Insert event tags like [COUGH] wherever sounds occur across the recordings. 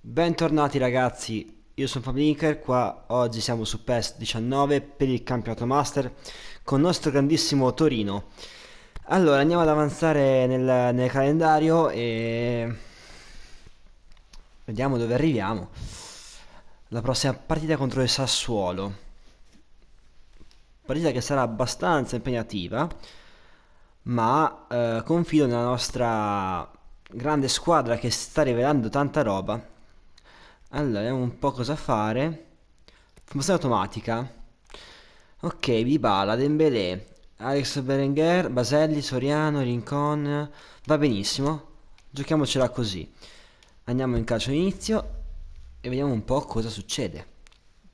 Bentornati ragazzi, io sono Fabliker, qua oggi siamo su PES 19 per il campionato Master con il nostro grandissimo Torino. Allora andiamo ad avanzare nel, nel calendario e vediamo dove arriviamo. La prossima partita contro il Sassuolo. Partita che sarà abbastanza impegnativa, ma eh, confido nella nostra grande squadra che sta rivelando tanta roba. Allora, vediamo un po' cosa fare. Formazione automatica. Ok, Dybala, Dembélé, Alex Berenguer, Baselli, Soriano, Rincon. Va benissimo. Giochiamocela così. Andiamo in calcio inizio e vediamo un po' cosa succede.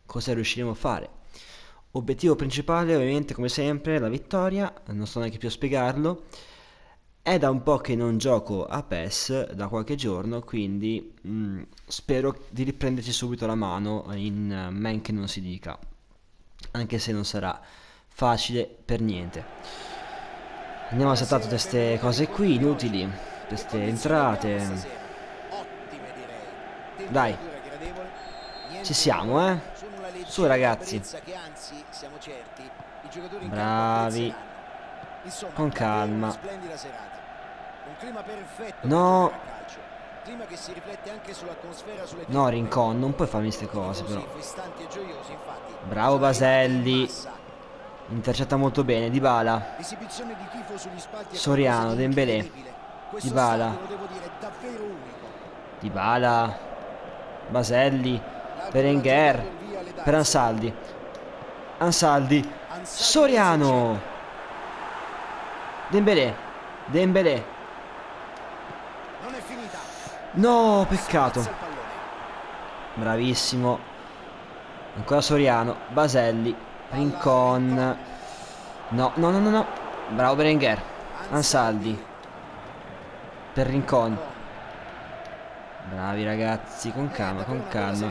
Cosa riusciremo a fare. Obiettivo principale, ovviamente, come sempre, la vittoria. Non sto neanche più a spiegarlo. È da un po' che non gioco a PES, da qualche giorno, quindi mh, mm, spero di riprenderci subito la mano in uh, men che non si dica, anche se non sarà facile per niente. Andiamo a saltare tutte queste cose qui, inutili, queste entrate. Dai, ci siamo, eh? Su ragazzi. Bravi. Con calma. No. No, Rincon, non puoi farmi queste cose però. Bravo Baselli. Intercetta molto bene, Dybala. Soriano, Dembélé. Dybala. Dybala. Baselli. Berenguer. Per Ansaldi. Ansaldi. Soriano. Dembélé. Dembélé. No, peccato. Bravissimo. Ancora Soriano. Baselli. Rincon. No, no, no, no, no. Bravo Berenguer. Ansaldi. Per Rincon. Bravi ragazzi, con calma, con calma.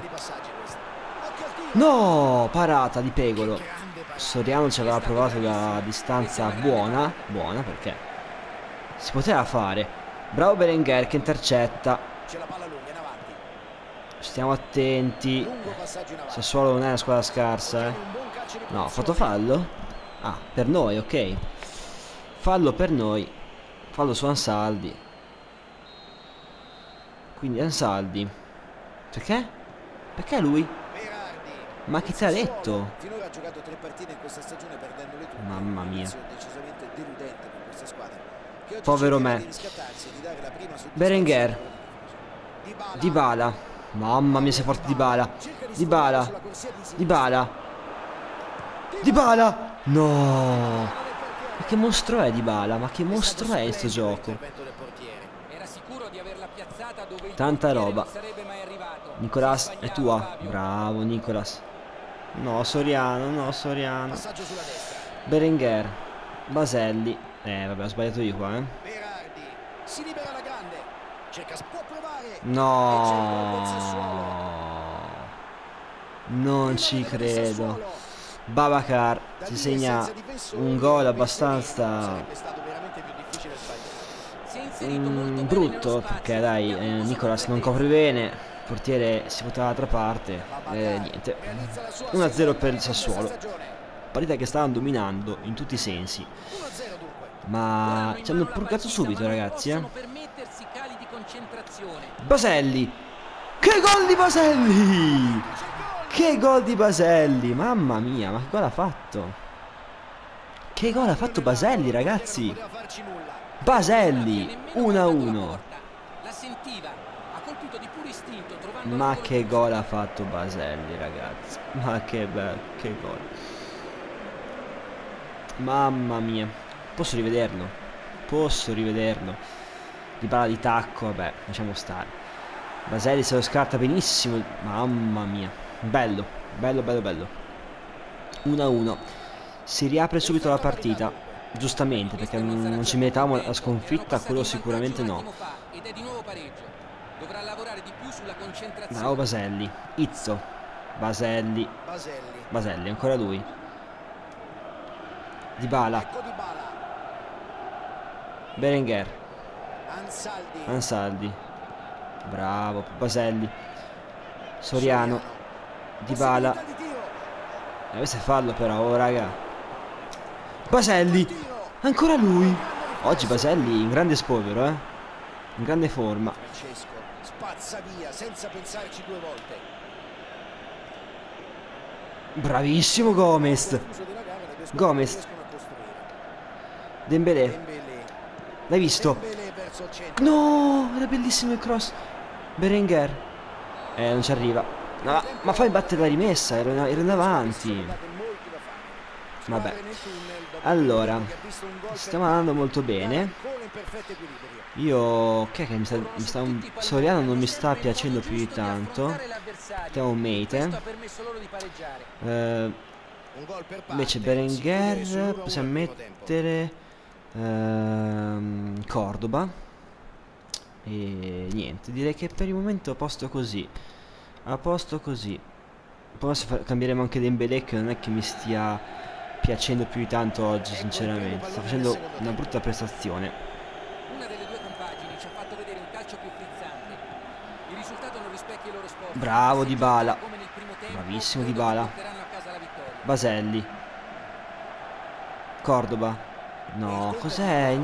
No, parata di Pegolo. Soriano ci aveva provato da distanza buona, buona perché si poteva fare. Bravo Berenguer che intercetta. Stiamo attenti. Sassuolo non è una squadra scarsa, eh. No, ha fatto fallo? Ah, per noi, ok. Fallo per noi. Fallo su Ansaldi. Quindi Ansaldi. Perché? Perché lui? Ma chi ti ha detto? Mamma mia. Povero me. Berenguer. Dybala. Mamma mia, sei forte Dybala. Dybala. Dybala. Dybala. No. Ma che mostro è Dybala? Ma che mostro è questo gioco? Tanta roba. Nicolas è tua. Bravo Nicolas. No, Soriano, no, Soriano. Berenguer. Baselli. Eh, vabbè, ho sbagliato io qua, eh. Si libera la grande. Cercas può provare. No. Non ci credo. Babacar si segna un gol abbastanza mm, brutto perché dai eh, Nicolas non copre bene portiere si poteva dall'altra parte eh, niente. 1-0 per il Sassuolo. Partita che stavano dominando in tutti i sensi. Ma ci hanno purgato subito ragazzi eh. Baselli. Che gol di Baselli! Che gol di Baselli! Mamma mia ma che gol ha fatto? Che gol ha fatto Baselli ragazzi? Baselli 1-1 Ma che gol ha fatto Baselli ragazzi Ma che bello Che gol Mamma mia Posso rivederlo Posso rivederlo di palla di tacco, vabbè, lasciamo stare. Baselli se lo scarta benissimo. Mamma mia. Bello, bello, bello, bello. 1-1. Si riapre subito la partita. Giustamente, perché non ci meritavamo la sconfitta, quello sicuramente no. Bravo Baselli. Izzo. Baselli. Baselli, ancora lui. Dybala. Berenguer. Ansaldi. Bravo, Baselli. Soriano. Dybala. Eh, questo è fallo però, oh raga. Baselli. Ancora lui. Oggi Baselli in grande spolvero, eh. In grande forma. Francesco spazza via senza pensarci due volte. Bravissimo Gomez. Gomez. Dembélé. L'hai visto? No, era bellissimo il cross. Berenguer. Eh, non ci arriva. No, ma fai battere la rimessa, ero in avanti. Date molto da fare. Vabbè. Allora, stiamo andando molto bene. Io, che che mi sta, mi sta un, Soriano non mi sta piacendo più di tanto. Mettiamo Mate. Eh, parte. invece Berenguer, 1-1 possiamo mettere ehm, Cordoba. E niente, direi che per il momento a posto così. A posto così. Poi cambieremo anche Dembélé che non è che mi stia piacendo più di tanto oggi, sinceramente. Sta facendo una brutta prestazione. Bravo primo tempo, Bravissimo credo Dybala. che porteranno a casa la vittoria. Baselli. Cordoba. No, cos'è?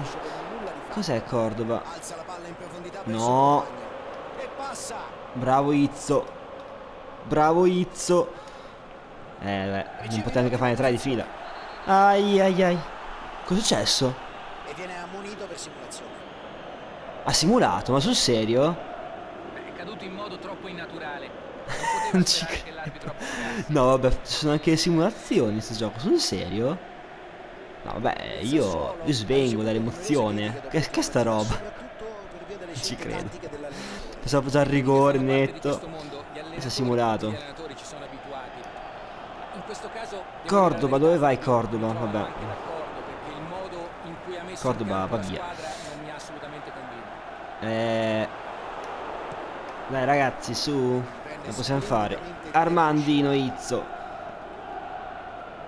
Cos'è Cordoba? No. Bravo Izzo. Bravo Izzo. Eh, beh, non poteva mica fare tre di fila. Ai ai ai. Cos'è successo? E viene ammonito per simulazione. Ha simulato, ma sul serio? Beh, è caduto in modo troppo innaturale. Non [LAUGHS] Non ci credo. No, vabbè, ci sono anche le simulazioni in sto gioco. Sul serio? No, vabbè, io, io svengo dall'emozione. Che, che sta roba? Delle Ci credo. Pensavo già al rigore netto. questo Si è simulato. e gli allenatori ci sono abituati. In questo caso devo Cordoba, dove vai Cordoba? Vabbè. Cordoba, va via. Eh... Dai ragazzi, su. La possiamo fare. Armandino Izzo.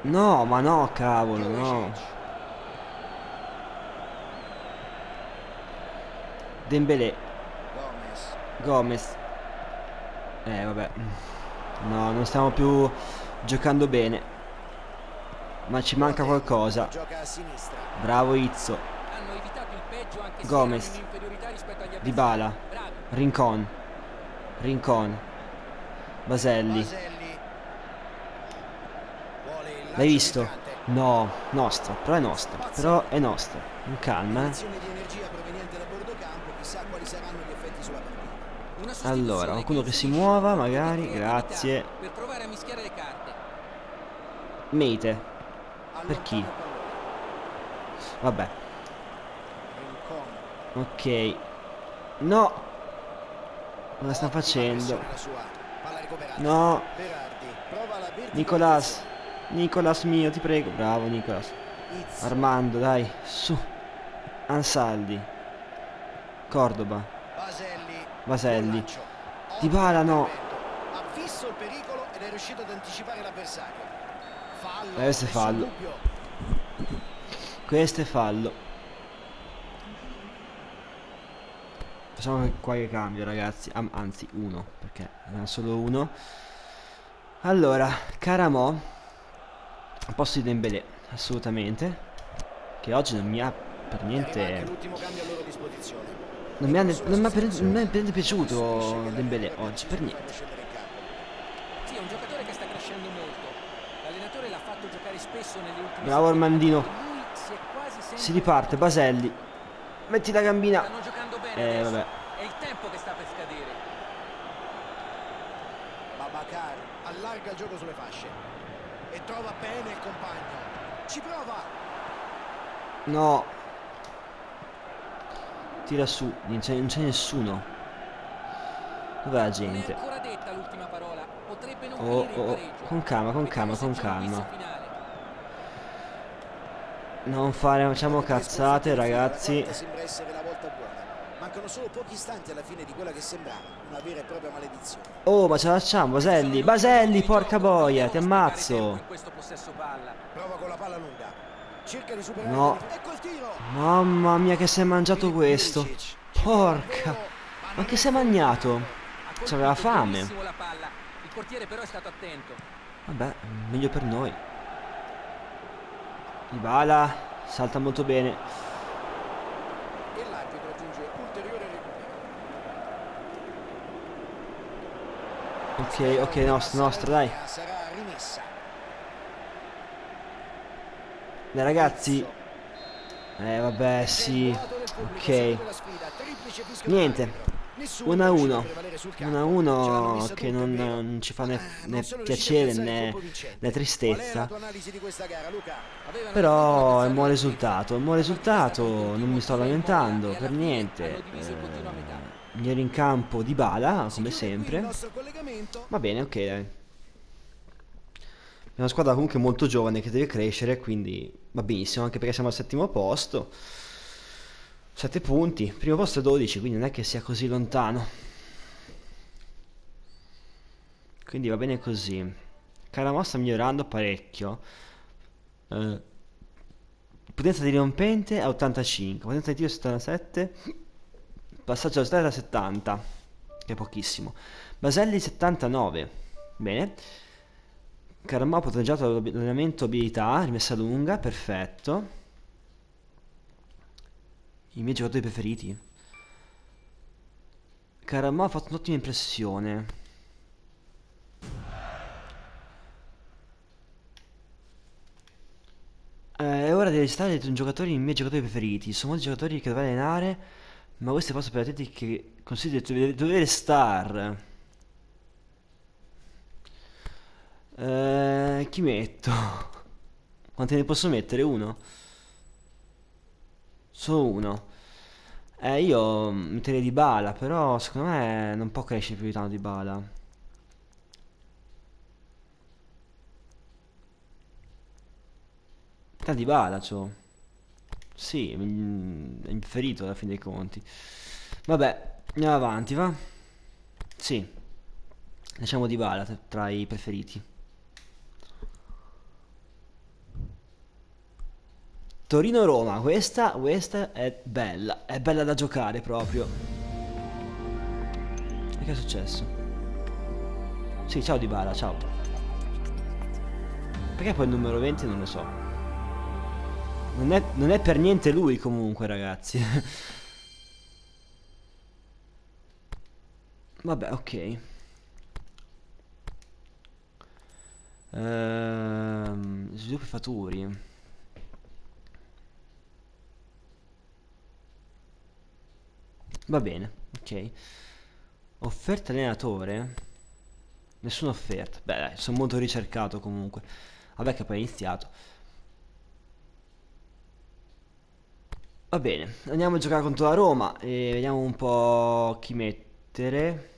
No, ma no, cavolo, no. Dembélé, Gomez. Gomez. Eh, vabbè. No, non stiamo più giocando bene. Ma ci manca qualcosa. Bravo Izzo. Gomez. Dybala. Rincon. Rincon. Baselli. L'hai visto? No, nostra, però è nostra, però è nostra. Con calma, eh. Allora, qualcuno che si muova, magari, grazie. Mete, Per chi? Vabbè, ok. No! Cosa sta facendo? No! Nicolas! Nicolas mio, ti prego. Bravo Nicolas. Armando, dai, su. Ansaldi. Cordoba. Vaselli. Lancio. Dybala, no. Ha visto il pericolo ed è riuscito ad anticipare l'avversario. Fallo. Eh, questo è fallo. Questo è fallo. Facciamo qualche cambio ragazzi, Am- anzi uno, perché ne ha solo uno. Allora, Caramo, al posto di Dembélé, assolutamente. Che oggi non mi ha per niente... l'ultimo cambio a loro disposizione. Non mi ha, non mi ha per, non mi è piaciuto Dembélé oggi, per niente. scendere in campo. Sì, è un giocatore che sta crescendo molto. L'allenatore l'ha fatto giocare spesso nelle ultime Bravo Armandino. si Si riparte, Baselli. Metti la gambina. Stanno giocando bene Eh, adesso. vabbè. È il tempo che sta per scadere. Babacar allarga il gioco sulle fasce e trova bene il compagno. Ci prova. No. Tira su, non c'è, non c'è nessuno. Dov'è la Non è gente? ancora detta l'ultima parola. Potrebbe non Oh, finire oh, oh, pareggio. con calma, con calma, con calma. Non fare, facciamo cazzate ragazzi. quarta sembra essere la volta buona. Mancano solo pochi istanti alla fine di quella che sembrava una vera e propria maledizione. Oh, ma ce la facciamo, Baselli. Baselli, porca boia, ti ammazzo. In questo possesso palla. Prova con la palla lunga. Cerca di superare No. Ecco il tiro. Mamma mia che si è mangiato questo. Porca. Ma che si è magnato? C'aveva fame. benissimo la palla. Il portiere però è stato attento. Vabbè, meglio per noi. Ibala salta molto bene. E l'arbitro aggiunge ulteriore recupero. Ok, ok, nostra, nostra, dai. Dai ragazzi. Eh vabbè, sì. Ok. Niente. 1 a 1. 1 a 1 che non, non ci fa né, né piacere né, né tristezza. Però è un buon risultato, è un buon risultato, non mi sto lamentando per niente. Eh, migliore in campo di Bala, come sempre. Va bene, ok. dai. È una squadra comunque molto giovane che deve crescere, quindi va benissimo, anche perché siamo al settimo posto. 7 punti, primo posto è 12, quindi non è che sia così lontano. Quindi va bene così. Caramo sta migliorando parecchio. Eh, potenza di rompente a 85, potenza di tiro 77, passaggio alla strada a 70, che è pochissimo. Baselli 79, bene. Caramò ha potenziato l'allenamento abilità, rimessa lunga, perfetto. I miei giocatori preferiti. Caramò ha fatto un'ottima impressione. Eh, è ora di listare un giocatore i miei giocatori preferiti. Sono molti giocatori che dovrei allenare, ma questi posso per atleti che considero dovere star. Eh, chi metto? [LAUGHS] Quanti ne posso mettere? Uno? Solo uno. Eh, io metterei di bala, però secondo me non può crescere più di tanto di bala. Metà di bala, c'ho. Sì, è preferito alla fine dei conti. Vabbè, andiamo avanti, va? Sì. Lasciamo di bala tra i preferiti. Torino-Roma, questa, questa è bella, è bella da giocare proprio. E che è successo? Sì, ciao Di Bala, ciao. Perché poi il numero 20 non lo so. Non è, non è per niente lui comunque, ragazzi. [LAUGHS] Vabbè, ok. Ehm, sviluppi faturi. Va bene, ok. Offerta allenatore? Nessuna offerta. Beh, dai, sono molto ricercato comunque. Vabbè che poi è iniziato. Va bene, andiamo a giocare contro la Roma e vediamo un po' chi mettere.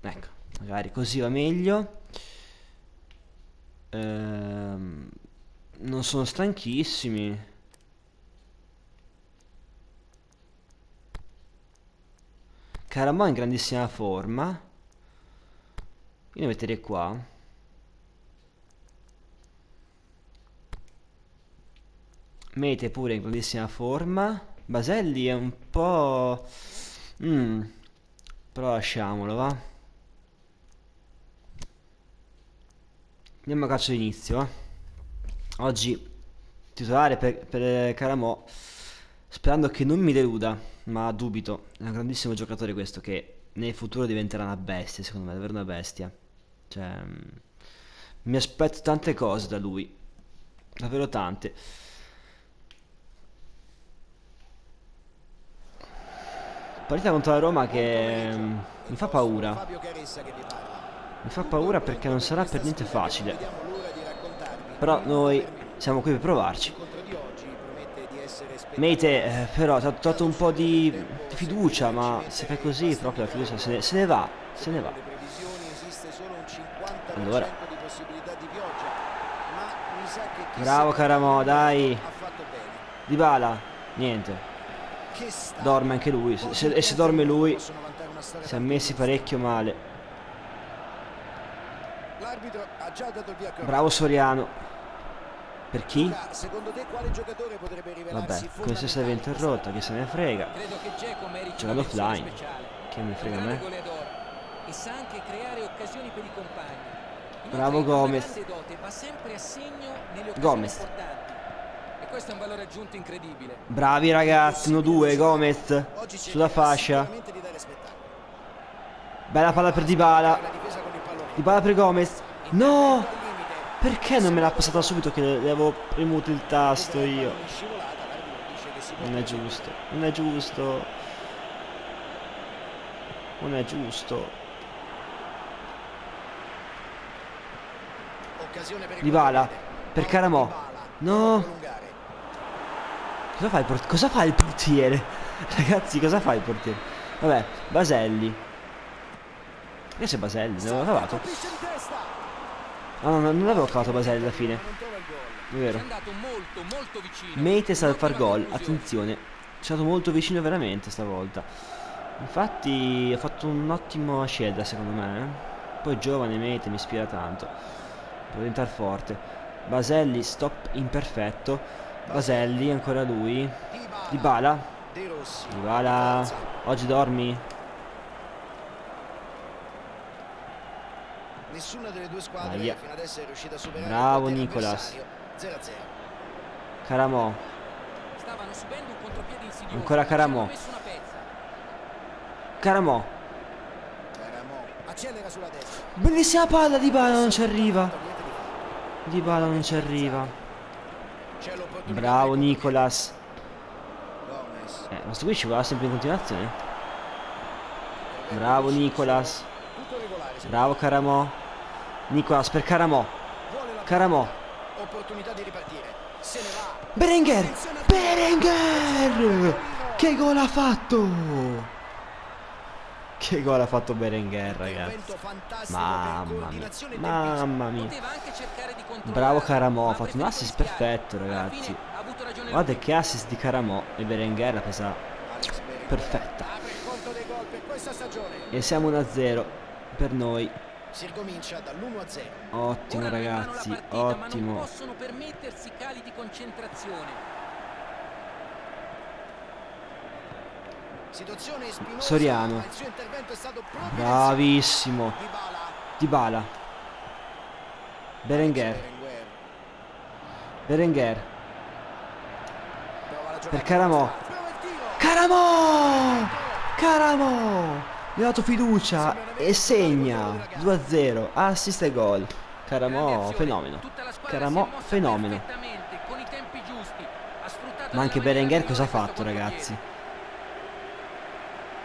Ecco, magari così va meglio. Ehm, non sono stanchissimi. Caramò in grandissima forma. Io ne metterei qua. Mete pure in grandissima forma. Baselli è un po'... Mm. Però lasciamolo, va. Andiamo a calcio d'inizio, va. Oggi titolare per, per Caramò, sperando che non mi deluda, ma dubito. È un grandissimo giocatore questo che nel futuro diventerà una bestia, secondo me, davvero una bestia. Cioè, mm, mi aspetto tante cose da lui, davvero tante. Partita contro la Roma che mm, mi fa paura. Mi fa paura perché non sarà per niente facile. Vediamo l'ora di raccontarvi. Però noi siamo qui per provarci. Di di. Mate, eh, però, ti ha dato un po' di, di fiducia, ma se fai così, proprio la fiducia se ne, se ne va, se ne va. Le previsioni esiste solo un 50% Allora. di di Bravo Caramò, dai. bene. Dybala, niente, dorme anche lui, se- e se dorme lui si è messi parecchio male. L'arbitro ha già dato il via. Bravo Soriano. Per chi? Luca, secondo te quale giocatore potrebbe rivelarsi Vabbè, come se serve interrotta, chi se ne frega. Credo che Dzeko meriti Gioca una menzione offline. Che È frega a me. e sa anche creare occasioni per i compagni. Inoltre, Bravo Gomez. grande dote, va sempre a segno nelle occasioni Gomez. importanti. E questo è un valore aggiunto incredibile. Bravi ragazzi, 1-2, Gomez. Sulla fascia. Bella palla per Dybala. La difesa con il pallone. Dybala per Gomez. No! Perché non me l'ha passata subito che avevo premuto il tasto io? Non è giusto, non è giusto. Non è giusto. Dybala, contropiede. per Caramò. No. Cosa fa il, port- cosa fa il portiere? [LAUGHS] Ragazzi, cosa fa il portiere? Vabbè, Baselli. C'è Baselli? L'avevo cavato? Di testa. No, no, no, non l'avevo cavato Baselli alla fine. È vero. Mate sta per far gol. Attenzione. Ci è stato molto vicino veramente stavolta. Infatti ha fatto un'ottima scelta secondo me. eh. Poi giovane Mate mi ispira tanto. Può diventare forte. Baselli stop imperfetto. Baselli ancora lui. De Rossi. Dybala. Forza. Oggi dormi? Nessuna delle due squadre Aia. fino adesso è riuscita a superare Bravo, Nicolas. avversario. 0-0. Caramò. Stavano subendo un contropiede insidioso. Ancora Caramò. Caramò. Caramò accelera sulla destra. Bellissima palla Dybala non ci arriva. Di. Dybala non ci arriva. Bravo Nicolas. Eh, ma sto qui ci va sempre in continuazione. Bravo Nicolas. Bravo Caramò. Nicolas per Caramò. la Caramò. opportunità di ripartire. Se ne va. Berenguer. Berenguer. Che gol ha fatto? Che gol ha fatto Berenguer, ragazzi. Mamma mia. Mamma mia. Bravo Caramò, ha fatto un assist perfetto, ragazzi. Guarda che assist di Caramò e Berenguer l'ha presa perfetta. E siamo 1-0 per noi. Si ricomincia dall'1-0. Ottimo Ora hanno in mano la ragazzi, partita, ma non ottimo. possono permettersi cali di concentrazione. Situazione spinosa. Soriano. Bravissimo. Dybala. Berenguer. Berenguer. Per Caramò. destra. Prova Mi ha dato fiducia e segna 2-0. Assist e gol. Caramò, azione. fenomeno. Caramò, mossa fenomeno. Ma anche Berenguer cosa ha fatto, ragazzi?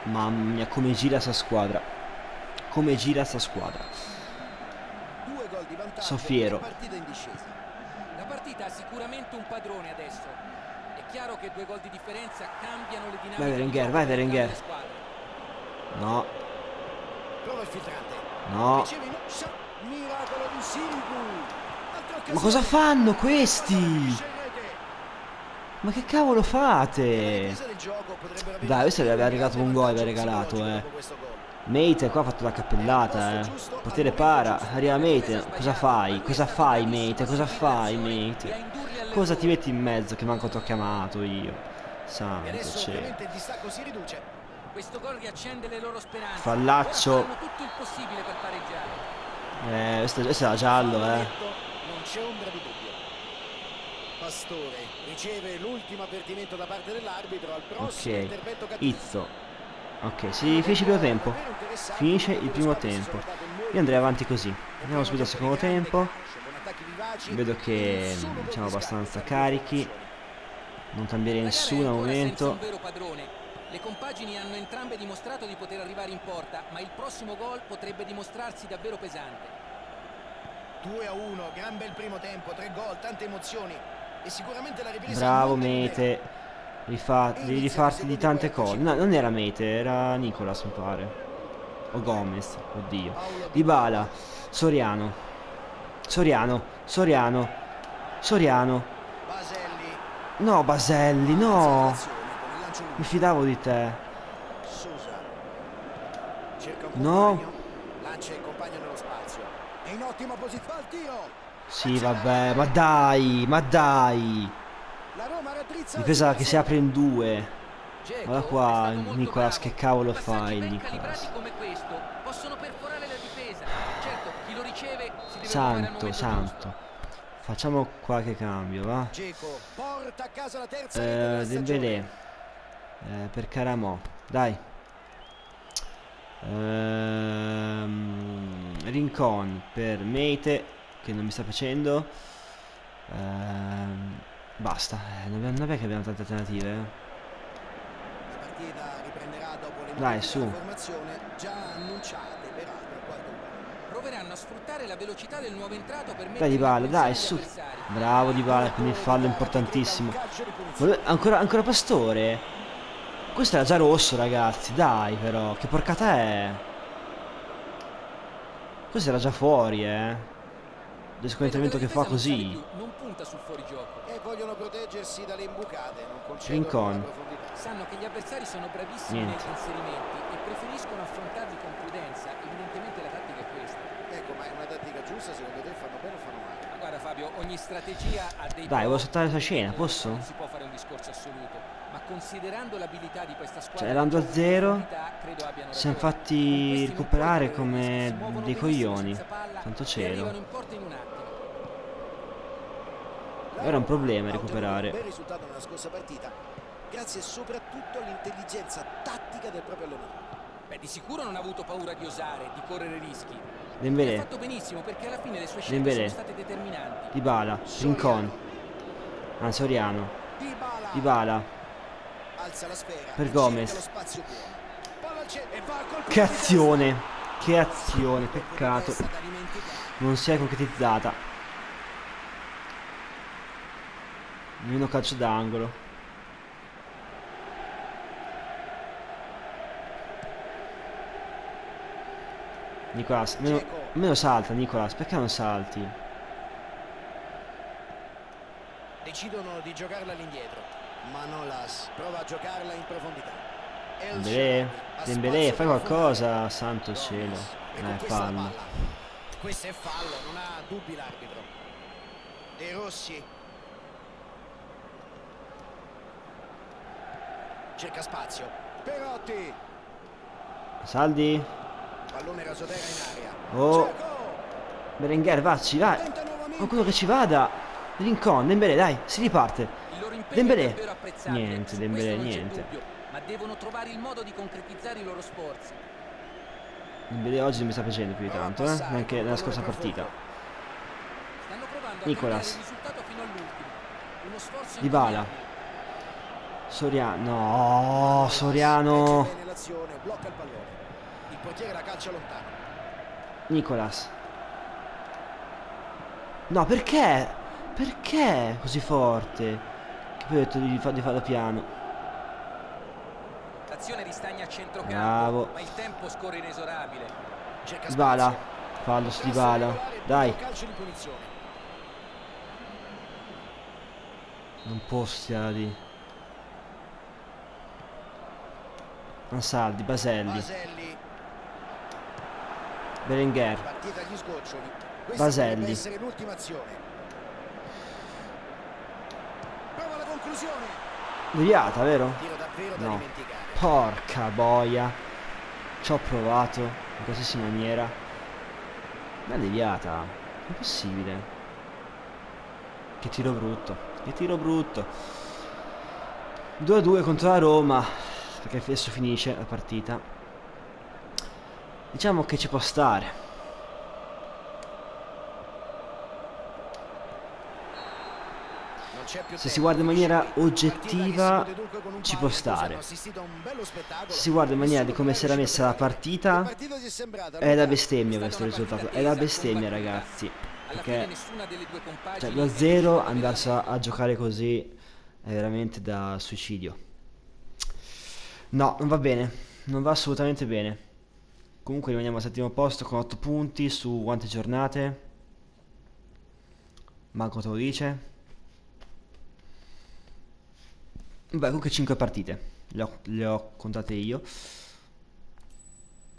Mamma mia, come gira sta squadra. Come gira sta squadra. Due gol di vantaggio. So fiero. La partita ha sicuramente un padrone adesso. È chiaro che due gol di differenza cambiano le dinamiche. Vai, Berenguer, vai, Berenguer. No, no. Ma cosa fanno questi? Ma che cavolo fate? Dai, questo gli aveva regalato un gol, aveva regalato, eh. Mate qua ha fatto la cappellata, eh. Potere para, arriva Mate. Cosa fai? Cosa fai, Mate? Cosa fai, Mate? Cosa ti metti in mezzo che manco ti ho chiamato io? Santo cielo. Questo gol riaccende le loro speranze. Fallaccio. Tutto il possibile per pareggiare. Eh, questo, questo era giallo, eh. Non c'è ombra di dubbio. Pastore riceve l'ultimo avvertimento da parte dell'arbitro al prossimo Ok. intervento. Izzo. Ok, si finisce il primo tempo. Finisce il primo tempo. Io andrei avanti così. Andiamo subito al secondo tempo. Vedo che siamo abbastanza carichi. Non cambierei nessuno al momento. Le compagini hanno entrambe dimostrato di poter arrivare in porta, ma il prossimo gol potrebbe dimostrarsi davvero pesante. 2 a 1, gran bel primo tempo, tre gol, tante emozioni e sicuramente la ripresa Bravo Mete. Rifa- devi rifarti di tante cose. No, non era Mete, era Nicolas mi pare. O Gomez, oddio. Dybala, Soriano. Soriano, Soriano. Soriano. Baselli. No, Baselli, no. Mi fidavo di te. No. Lancia il compagno nello spazio. È in ottima posizione. Fa il tiro. Sì, vabbè, ma dai, ma dai. La Roma raddrizza la Difesa che si apre in due. Guarda qua, Nicolas, bravo. che cavolo Passaggi fa il ben Nicolas? calibrati come questo possono perforare la difesa. Certo, chi lo riceve si deve muovere al Santo, santo. giusto. Facciamo qualche cambio, va? Dzeko porta a casa la terza rete della Eh. Dembélé. Eh, per Caramò. Dai. Ehm, Rincon per Meite che non mi sta facendo. Ehm, basta. Eh, non, abbiamo, non è che abbiamo tante alternative. eh. La partita riprenderà dopo le Dai, su. della formazione già annunciate peraltro a qualche ora. Proveranno a sfruttare la velocità del nuovo entrato per mettere Dai in Dybala, dai, su. Bravo Dybala con il fallo importantissimo. Ancora, ancora Pastore? Questo era già rosso, ragazzi. Dai, però, che porcata è? Questo era già fuori, eh. Intervento che fa così. Non punta sul fuorigioco. E vogliono proteggersi dalle imbucate, non concedono. Sanno che gli avversari sono bravissimi Niente. negli inserimenti e preferiscono affrontarli con prudenza. Evidentemente la tattica è questa. Ecco, ma è una tattica giusta, secondo te fanno bene o fanno male? Guarda Fabio, ogni strategia ha dei Dai, volevo saltare e scena, posso? Non si può fare un discorso assoluto, ma considerando l'abilità di questa squadra Cioè, erando a di zero, profondità, credo abbiano Siamo ragione. fatti recuperare come dei coglioni. e cielo. arrivano in porta in un attimo. La Era un problema recuperare. Un bel risultato nella scorsa partita, grazie soprattutto all'intelligenza tattica del proprio allenatore. Beh, di sicuro non ha avuto paura di osare, di correre rischi. E ha Dembélé, fatto benissimo perché alla fine le sue scelte Dembélé. sono state determinanti. Dybala, Rincon. Anzi, Soriano. Dybala Dybala. alza la sfera Per Gomez. Che azione! Che azione, peccato. Non si è concretizzata. Nemmeno calcio d'angolo. Nicolas, meno, Dzeko. meno salta Nicolas, perché non salti? Decidono di giocarla all'indietro. Manolas prova a giocarla in profondità. Dembélé, Dembélé, fai qualcosa, santo cielo. Eh, conquista la fallo. Questo è fallo, non ha dubbi l'arbitro. De Rossi. Cerca spazio. Perotti. Saldi? Pallone rasoterra in aria. Oh. Berenguer, vacci, vai! Qualcuno che ci vada! Rincon, Dembélé, dai, si riparte! Apprezzabile. Niente, c'è niente. ma devono trovare il modo di concretizzare i loro sforzi. Dembélé oggi non mi sta piacendo più di tanto, eh? Neanche con nella scorsa partita. Nicolas. Dybala. Soriano, no, Soriano! Portiere la calcia lontano. Nicolas. No, perché? Perché così forte? Che poi ho detto di, fa- di farlo piano. L'azione ristagna a centrocampo, Bravo. ma il tempo scorre inesorabile. Cerca spazio. Fallo su Dybala. Dai. punto calcio di punizione. Non posso di. Ansaldi, Baselli, Baselli, Berenguer. Baselli. Deviata, vero? No. Porca boia. Ci ho provato in qualsiasi maniera. Ma è deviata. È possibile. Che tiro brutto. Che tiro brutto. 2-2 contro la Roma. Perché adesso finisce la partita. Diciamo che ci può stare. Se si guarda in maniera oggettiva, ci può stare. Se si guarda in maniera di come si era messa la partita, è da bestemmia questo risultato. È da bestemmia, ragazzi. Perché Cioè, da zero andarsi a, a giocare così è veramente da suicidio. No, non va bene. Non va assolutamente bene. Comunque rimaniamo al settimo posto con 8 punti su quante giornate? Manco te lo dice. Beh, comunque 5 partite. Le ho, le ho contate io.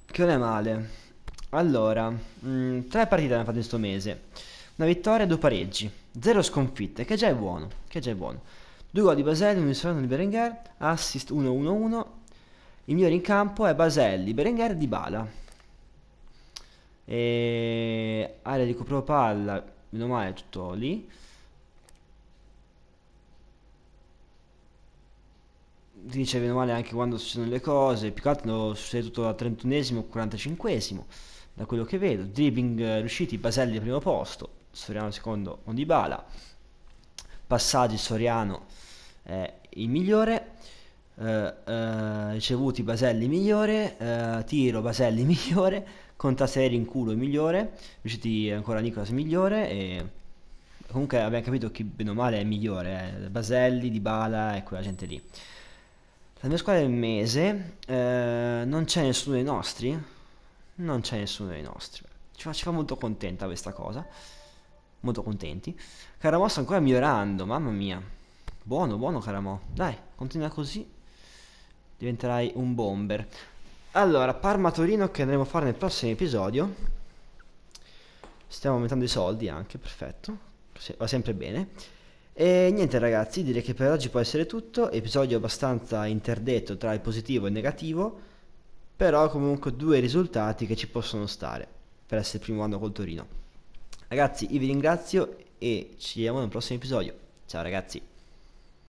Che non è male. Allora, mm, tre partite abbiamo fatto in questo mese. Una vittoria, due pareggi. Zero sconfitte, che già è buono. Che già è buono. Due gol di Baselli, un di di Berenguer, assist 1-1-1. Il migliore in campo è Baselli, Berenguer e Dybala. E area di recupero palla, meno male tutto lì. dice meno male anche quando succedono le cose, più che altro succede tutto dal 31esimo o 45esimo, da quello che vedo. Dribbling riusciti, Baselli al primo posto, Soriano secondo, Ondibala. Passaggi, Soriano è il migliore. Eh, eh, ricevuti Baselli migliore, eh, tiro Baselli [LAUGHS] migliore, contaseri in culo migliore, riusciti ancora Nicolas migliore e comunque abbiamo capito chi bene o male è migliore, eh. Baselli, Dybala e quella gente lì. La mia squadra del mese eh, non c'è nessuno dei nostri? Non c'è nessuno dei nostri. Ci fa, ci fa molto contenta questa cosa. Molto contenti. Caramo sta ancora migliorando, mamma mia. Buono, buono Caramo. Dai, continua così. Diventerai un bomber. Allora, Parma-Torino che andremo a fare nel prossimo episodio. Stiamo aumentando i soldi anche, perfetto. Va sempre bene. E niente ragazzi, direi che per oggi può essere tutto, episodio abbastanza interdetto tra il positivo e il negativo, però comunque due risultati che ci possono stare per essere il primo anno col Torino. Ragazzi, io vi ringrazio e ci vediamo nel prossimo episodio. Ciao ragazzi.